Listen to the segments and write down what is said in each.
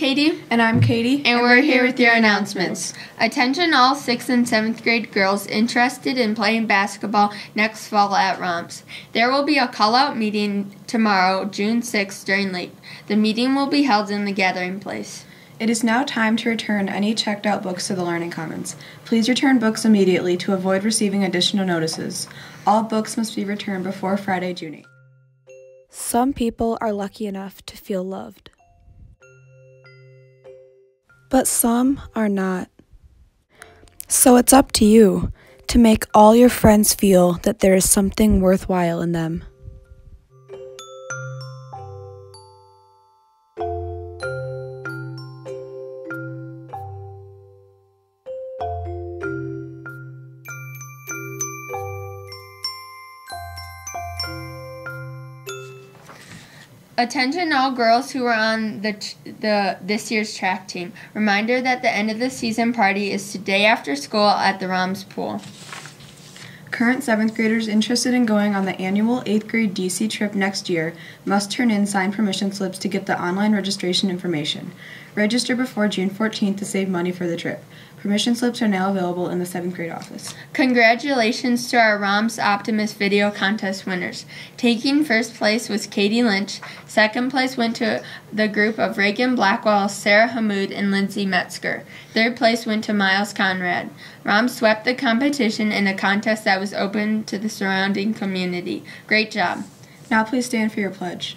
Katie. And I'm Katie. And we're here with your announcements. Attention all 6th and 7th grade girls interested in playing basketball next fall at ROMS. There will be a call out meeting tomorrow, June 6th, during LEAP. The meeting will be held in the gathering place. It is now time to return any checked out books to the Learning Commons. Please return books immediately to avoid receiving additional notices. All books must be returned before Friday, June 8th. Some people are lucky enough to feel loved, but some are not. So it's up to you to make all your friends feel that there is something worthwhile in them. Attention all girls who are on the the this year's track team. Reminder that the end of the season party is today after school at the ROMS pool. Current 7th graders interested in going on the annual 8th grade DC trip next year must turn in signed permission slips to get the online registration information. Register before June 14th to save money for the trip. Permission slips are now available in the 7th grade office. Congratulations to our ROMS Optimist video contest winners. Taking first place was Katie Lynch. Second place went to the group of Reagan Blackwell, Sarah Hamoud, and Lindsay Metzger. Third place went to Miles Conrad. ROMS swept the competition in a contest that was open to the surrounding community. Great job. Now please stand for your pledge.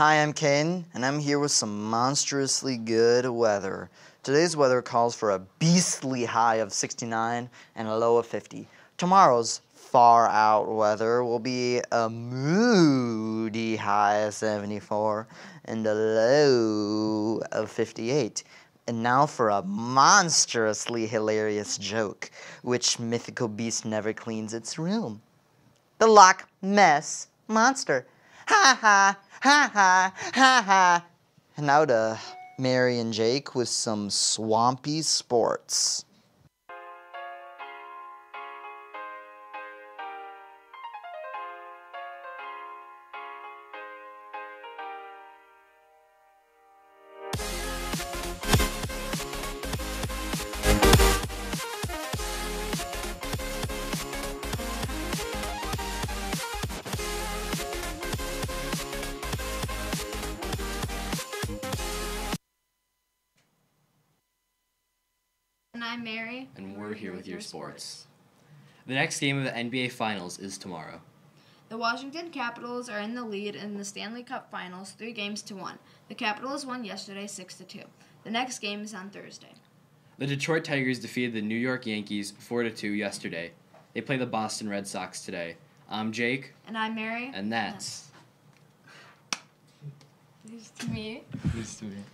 Hi, I'm Caden, and I'm here with some monstrously good weather. Today's weather calls for a beastly high of 69 and a low of 50. Tomorrow's far out weather will be a moody high of 74 and a low of 58. And now for a monstrously hilarious joke. Which mythical beast never cleans its room? The Loch Mess Monster. Ha ha! Ha ha, ha ha. And now to Mary and Jake with some swampy sports. I'm Mary. And we're here with your sports. The next game of the NBA Finals is tomorrow. The Washington Capitals are in the lead in the Stanley Cup Finals, three games to one. The Capitals won yesterday, six to two. The next game is on Thursday. The Detroit Tigers defeated the New York Yankees four to two yesterday. They play the Boston Red Sox today. I'm Jake. And I'm Mary. And that's. Nice to meet. Nice to meet.